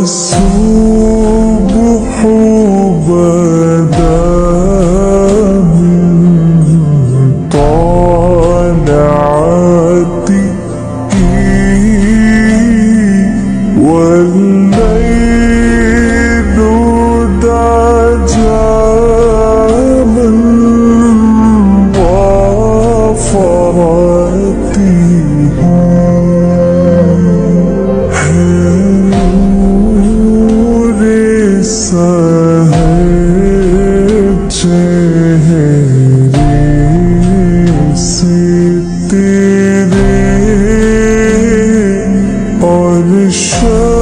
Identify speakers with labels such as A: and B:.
A: الصبح بدا من طلعتك والليل دجا من ضفرتك şehri siddiri Orşa